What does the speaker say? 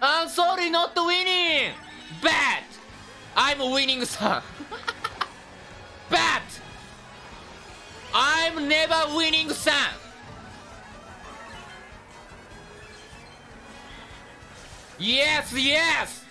I'm sorry not winning Bad. I'm winning sir. Bad! I'm never winning sir. Yes yes